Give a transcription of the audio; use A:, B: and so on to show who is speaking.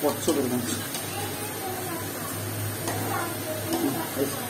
A: 我做这个东西。嗯，没事。